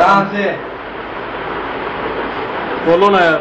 کہاں سے بولو نا یار